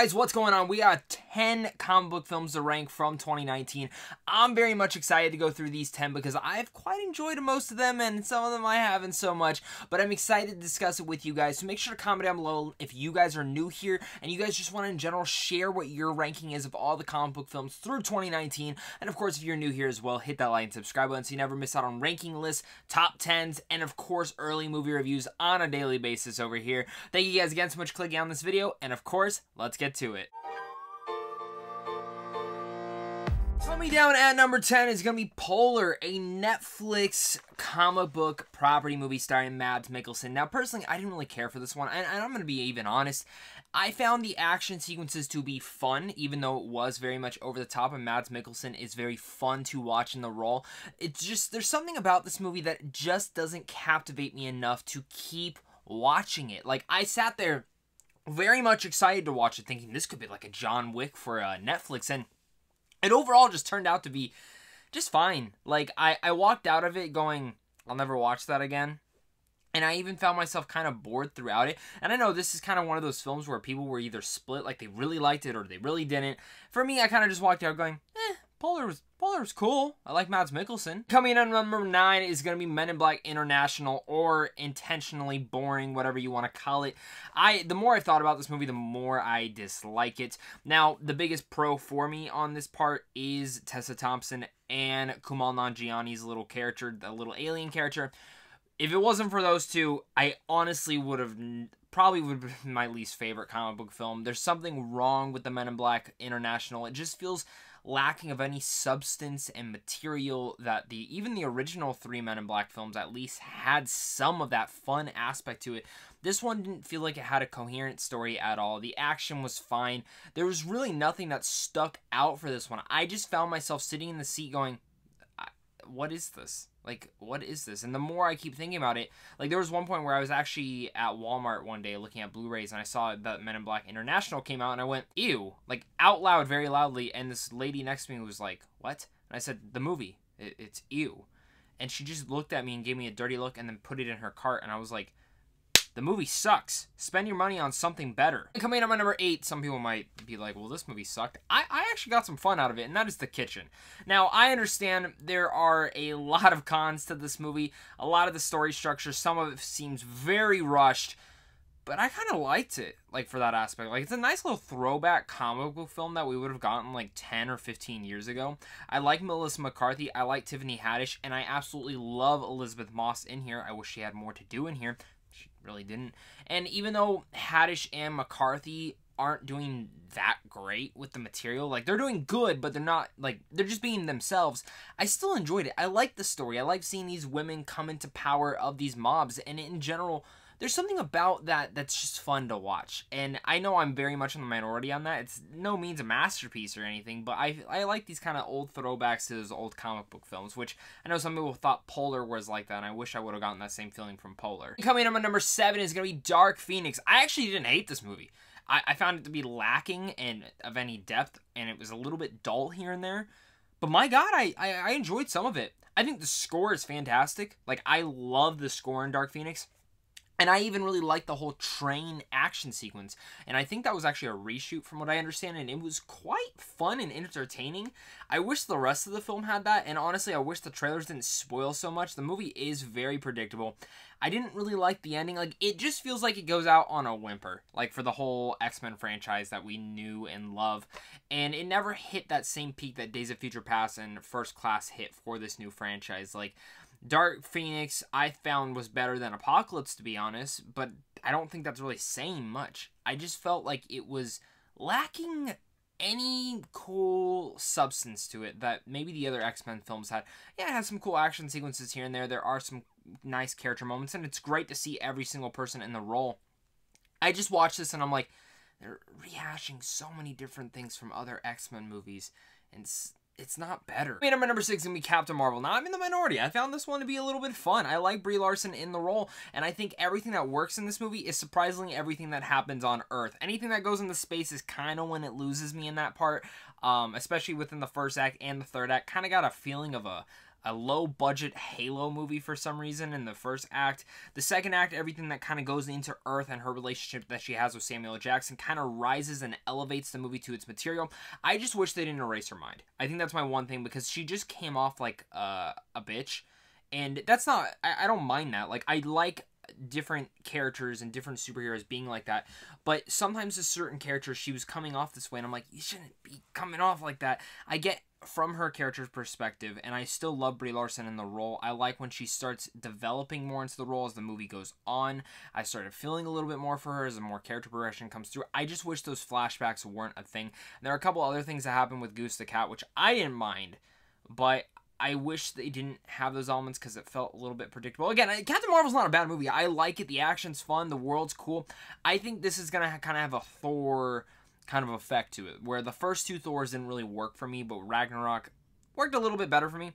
Guys, what's going on? We got 10 comic book films to rank from 2019. I'm very much excited to go through these 10 because I've quite enjoyed most of them and some of them I haven't so much, but I'm excited to discuss it with you guys. So make sure to comment down below if you guys are new here and you guys just want to in general share what your ranking is of all the comic book films through 2019. And of course, if you're new here as well, hit that like and subscribe button so you never miss out on ranking lists, top 10s, and of course, early movie reviews on a daily basis over here. Thank you guys again so much for clicking on this video, and of course, let's get to it. Coming down at number 10 is going to be Polar, a Netflix comic book property movie starring Mads Mikkelsen. Now, personally, I didn't really care for this one, and, and I'm going to be even honest. I found the action sequences to be fun, even though it was very much over the top, and Mads Mikkelsen is very fun to watch in the role. It's just, there's something about this movie that just doesn't captivate me enough to keep watching it. Like, I sat there very much excited to watch it, thinking this could be like a John Wick for uh, Netflix, and it overall just turned out to be just fine. Like I, I walked out of it going, I'll never watch that again. And I even found myself kind of bored throughout it. And I know this is kind of one of those films where people were either split, like they really liked it or they really didn't. For me, I kind of just walked out going, eh, Polar was Polar was cool. I like Mads Mikkelsen. Coming in at number nine is going to be Men in Black International or intentionally boring, whatever you want to call it. I the more I thought about this movie, the more I dislike it. Now, the biggest pro for me on this part is Tessa Thompson and Kumail Nanjiani's little character, the little alien character. If it wasn't for those two, I honestly would have probably would be my least favorite comic book film. There's something wrong with the Men in Black International. It just feels lacking of any substance and material that the even the original three Men in Black films at least had some of that fun aspect to it. This one didn't feel like it had a coherent story at all. The action was fine. There was really nothing that stuck out for this one. I just found myself sitting in the seat going, what is this? Like, what is this? And the more I keep thinking about it, like, there was one point where I was actually at Walmart one day looking at Blu rays and I saw that Men in Black International came out and I went, ew, like, out loud, very loudly. And this lady next to me was like, what? And I said, the movie. It, it's ew. And she just looked at me and gave me a dirty look and then put it in her cart. And I was like, the movie sucks. Spend your money on something better. coming in at my number eight, some people might be like, well, this movie sucked. I, I actually got some fun out of it, and that is The Kitchen. Now, I understand there are a lot of cons to this movie. A lot of the story structure, some of it seems very rushed, but I kind of liked it, like, for that aspect. Like, it's a nice little throwback comic book film that we would have gotten, like, 10 or 15 years ago. I like Melissa McCarthy, I like Tiffany Haddish, and I absolutely love Elisabeth Moss in here. I wish she had more to do in here really didn't. And even though Haddish and McCarthy aren't doing that great with the material, like they're doing good, but they're not like they're just being themselves. I still enjoyed it. I like the story. I like seeing these women come into power of these mobs, and in general, there's something about that that's just fun to watch. And I know I'm very much in the minority on that. It's no means a masterpiece or anything, but I I like these kind of old throwbacks to those old comic book films, which I know some people thought Polar was like that, and I wish I would have gotten that same feeling from Polar. Coming up at number seven is gonna be Dark Phoenix. I actually didn't hate this movie. I, I found it to be lacking and of any depth, and it was a little bit dull here and there. But my God, I, I, I enjoyed some of it. I think the score is fantastic. Like I love the score in Dark Phoenix. And I even really liked the whole train action sequence. And I think that was actually a reshoot from what I understand. And it was quite fun and entertaining. I wish the rest of the film had that. And honestly, I wish the trailers didn't spoil so much. The movie is very predictable. I didn't really like the ending. Like, it just feels like it goes out on a whimper. Like, for the whole X-Men franchise that we knew and love. And it never hit that same peak that Days of Future Past and First Class hit for this new franchise. Like, Dark Phoenix I found was better than Apocalypse to be honest, but I don't think that's really saying much. I just felt like it was lacking any cool substance to it that maybe the other X-Men films had. Yeah, it has some cool action sequences here and there. There are some nice character moments and it's great to see every single person in the role. I just watched this and I'm like they're rehashing so many different things from other X-Men movies and it's not better. I mean, my number six is gonna be Captain Marvel. Now I'm in the minority. I found this one to be a little bit fun. I like Brie Larson in the role, and I think everything that works in this movie is surprisingly everything that happens on Earth. Anything that goes into space is kind of when it loses me in that part, um, especially within the first act and the third act. Kind of got a feeling of a a low budget Halo movie for some reason in the first act. The second act, everything that kind of goes into Earth and her relationship that she has with Samuel Jackson kind of rises and elevates the movie to its material. I just wish they didn't erase her mind. I think that's my one thing because she just came off like uh, a bitch. And that's not, I, I don't mind that. Like, I like different characters and different superheroes being like that. But sometimes a certain character, she was coming off this way, and I'm like, you shouldn't be coming off like that. I get from her character's perspective, and I still love Brie Larson in the role. I like when she starts developing more into the role as the movie goes on. I started feeling a little bit more for her as more character progression comes through. I just wish those flashbacks weren't a thing. And there are a couple other things that happen with Goose the Cat, which I didn't mind, but I wish they didn't have those elements because it felt a little bit predictable. Again, Captain Marvel's not a bad movie. I like it. The action's fun. The world's cool. I think this is gonna kind of have a Thor kind of effect to it, where the first two Thors didn't really work for me, but Ragnarok worked a little bit better for me.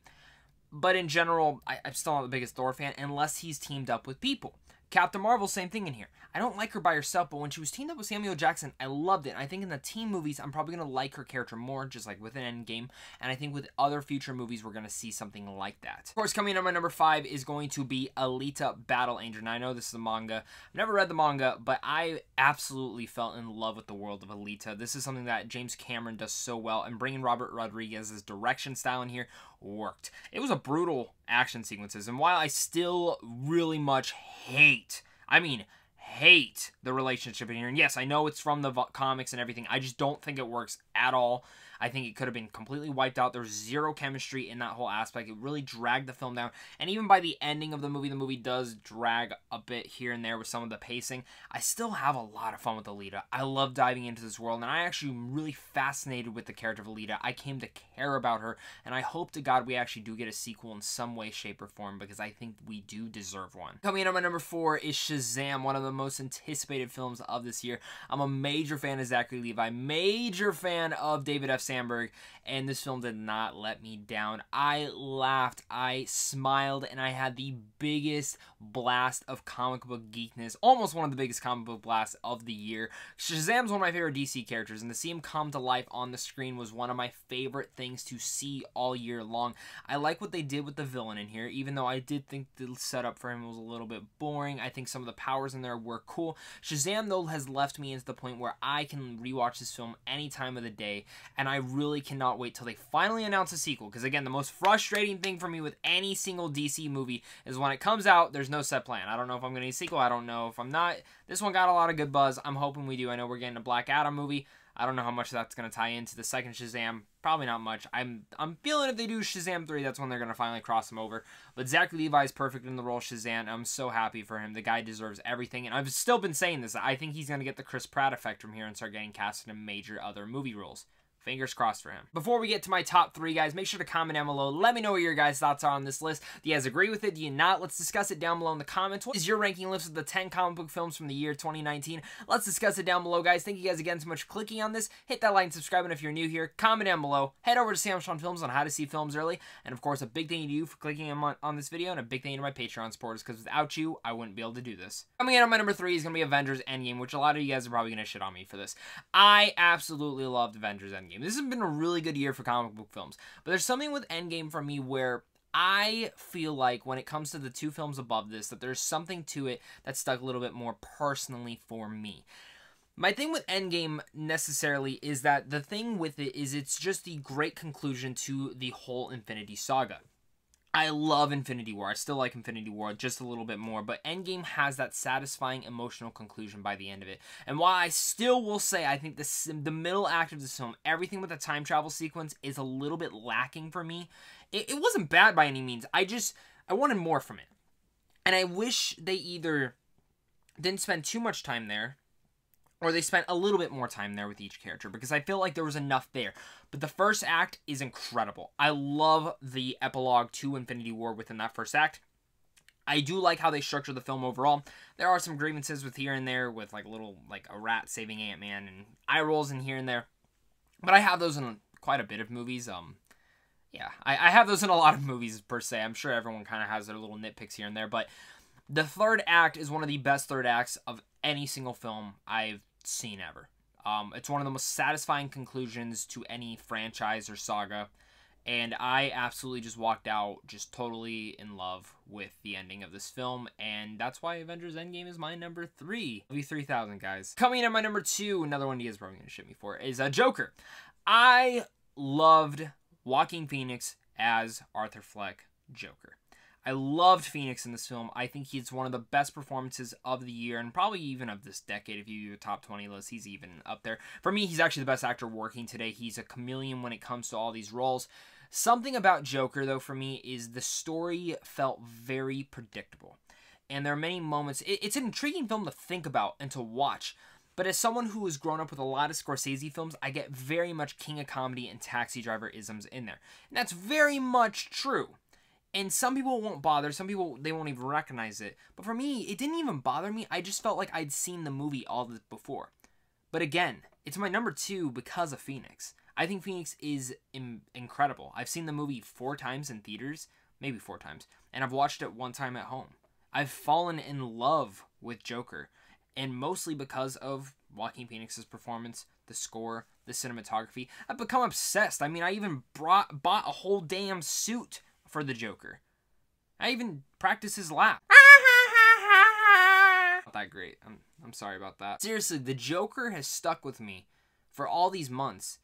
But in general, I, I'm still not the biggest Thor fan unless he's teamed up with people. Captain Marvel, same thing in here. I don't like her by herself, but when she was teamed up with Samuel Jackson, I loved it. I think in the team movies, I'm probably going to like her character more, just like with an Endgame. And I think with other future movies, we're going to see something like that. Of course, coming in at my number five is going to be Alita Battle Angel. Now, I know this is a manga. I've never read the manga, but I absolutely fell in love with the world of Alita. This is something that James Cameron does so well. And bringing Robert Rodriguez's direction style in here worked. It was a brutal action sequences. And while I still really much hate, I mean, hate the relationship in here. And yes, I know it's from the comics and everything. I just don't think it works at all. I think it could have been completely wiped out. There's zero chemistry in that whole aspect. It really dragged the film down. And even by the ending of the movie, the movie does drag a bit here and there with some of the pacing. I still have a lot of fun with Alita. I love diving into this world, and I actually am really fascinated with the character of Alita. I came to care about her, and I hope to God we actually do get a sequel in some way, shape, or form because I think we do deserve one. Coming in at my number four is Shazam, one of the most anticipated films of this year. I'm a major fan of Zachary Levi, major fan of David F. Sandberg, and this film did not let me down. I laughed, I smiled, and I had the biggest blast of comic book geekness, almost one of the biggest comic book blasts of the year. Shazam's one of my favorite DC characters, and to see him come to life on the screen was one of my favorite things to see all year long. I like what they did with the villain in here, even though I did think the setup for him was a little bit boring. I think some of the powers in there were cool. Shazam, though, has left me into the point where I can rewatch this film any time of the day, and I really cannot wait till they finally announce a sequel. Because again, the most frustrating thing for me with any single DC movie is when it comes out, there's no set plan. I don't know if I'm going to get a sequel. I don't know if I'm not. This one got a lot of good buzz. I'm hoping we do. I know we're getting a Black Adam movie. I don't know how much that's going to tie into the second Shazam. Probably not much. I'm I'm feeling if they do Shazam 3, that's when they're going to finally cross him over. But Zach Levi is perfect in the role Shazam. I'm so happy for him. The guy deserves everything. And I've still been saying this. I think he's going to get the Chris Pratt effect from here and start getting cast in major other movie roles. Fingers crossed for him. Before we get to my top three, guys, make sure to comment down below. Let me know what your guys' thoughts are on this list. Do you guys agree with it? Do you not? Let's discuss it down below in the comments. What is your ranking list of the 10 comic book films from the year 2019? Let's discuss it down below, guys. Thank you guys again so much for clicking on this. Hit that like and subscribe, and if you're new here, comment down below. Head over to Sandwich John Films on how to see films early. And of course, a big thank you to you for clicking on, on this video, and a big thank you to my Patreon supporters, because without you, I wouldn't be able to do this. Coming in on my number three is going to be Avengers Endgame, which a lot of you guys are probably going to shit on me for this. I absolutely loved Avengers Endgame. This has been a really really good year for comic book films. But there's something with Endgame for me where I feel like when it comes to the two films above this, that there's something to it that stuck a little bit more personally for me. My thing with Endgame necessarily is that the thing with it is it's just the great conclusion to the whole Infinity Saga. I love Infinity War. I still like Infinity War just a little bit more, but Endgame has that satisfying emotional conclusion by the end of it. And while I still will say I think the the middle act of this film, everything with the time travel sequence is a little bit lacking for me. It, it wasn't bad by any means. I just I wanted more from it. And I wish they either didn't spend too much time there or they spent a little bit more time there with each character because I feel like there was enough there. But the first act is incredible. I love the epilogue to Infinity War within that first act. I do like how they structure the film overall. There are some grievances with here and there with like a little like a rat saving Ant Man and eye rolls in here and there, but I have those in quite a bit of movies. Um, yeah, I, I have those in a lot of movies per se. I'm sure everyone kind of has their little nitpicks here and there, but the third act is one of the best third acts of any single film I've seen ever. Um, it's one of the most satisfying conclusions to any franchise or saga. And I absolutely just walked out just totally in love with the ending of this film. And that's why Avengers Endgame is my number three. V3000, guys. Coming in at my number two, another one you guys probably going to shit me for, is a uh, Joker. I loved Joaquin Phoenix as Arthur Fleck Joker. I loved Phoenix in this film. I think he's one of the best performances of the year and probably even of this decade. If you do a top 20 list, he's even up there. For me, he's actually the best actor working today. He's a chameleon when it comes to all these roles. Something about Joker, though, for me, is the story felt very predictable. And there are many moments. It's an intriguing film to think about and to watch. But as someone who has grown up with a lot of Scorsese films, I get very much King of Comedy and Taxi Driver isms in there. And that's very much true. And some people won't bother, some people they won't even recognize it. But for me, it didn't even bother me. I just felt like I'd seen the movie all this before. But again, it's my number 2 because of Phoenix. I think Phoenix is Im- incredible. I've seen the movie 4 times in theaters, maybe 4 times, and I've watched it one time at home. I've fallen in love with Joker and mostly because of Joaquin Phoenix's performance, the score, the cinematography. I've become obsessed. I mean, I even brought bought a whole damn suit for the Joker. I even practiced his laugh. Not that great. I'm I'm sorry about that. Seriously, the Joker has stuck with me for all these months,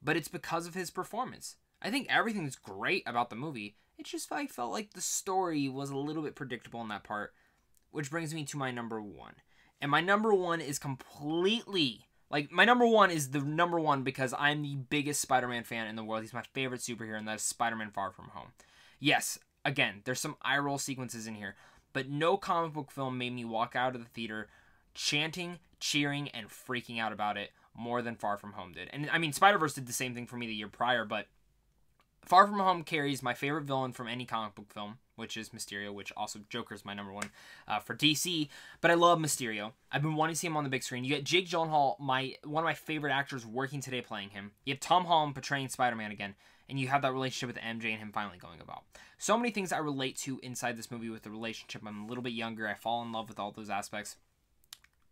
but it's because of his performance. I think everything's great about the movie. It just I felt like the story was a little bit predictable in that part, which brings me to my number 1. And my number one is completely like my number one is the number one because I'm the biggest Spider-Man fan in the world. He's my favorite superhero, and that's Spider-Man Far From Home. Yes, again, there's some eye roll sequences in here, but no comic book film made me walk out of the theater chanting, cheering, and freaking out about it more than Far From Home did. And I mean, Spider Verse did the same thing for me the year prior, but Far From Home carries my favorite villain from any comic book film which is Mysterio, which also Joker's my number one uh, for DC. But I love Mysterio. I've been wanting to see him on the big screen. You get Jake Gyllenhaal, my one of my favorite actors working today playing him. You have Tom Holland portraying Spider-Man again, and you have that relationship with MJ and him finally going about. So many things I relate to inside this movie with the relationship. I'm a little bit younger. I fall in love with all those aspects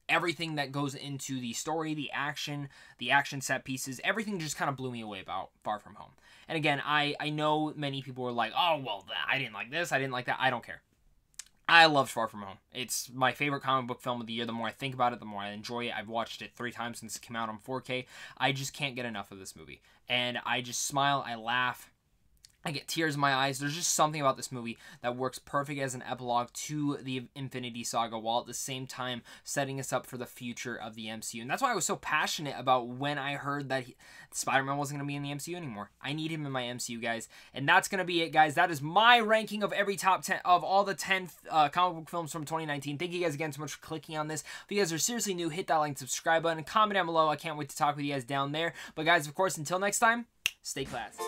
everything that goes into the story, the action, the action set pieces, everything just kind of blew me away about Far From Home. And again, I, I know many people are like, oh, well, I didn't like this, I didn't like that. I don't care. I loved Far From Home. It's my favorite comic book film of the year. The more I think about it, the more I enjoy it. I've watched it three times since it came out on 4K. I just can't get enough of this movie. And I just smile, I laugh, I get tears in my eyes. There's just something about this movie that works perfect as an epilogue to the Infinity Saga while at the same time setting us up for the future of the MCU. And that's why I was so passionate about when I heard that Spider Man wasn't going to be in the MCU anymore. I need him in my MCU, guys. And that's going to be it, guys. That is my ranking of every top 10 of all the 10 uh, comic book films from 2019. Thank you guys again so much for clicking on this. If you guys are seriously new, hit that like and subscribe button. Comment down below. I can't wait to talk with you guys down there. But, guys, of course, until next time, stay classy.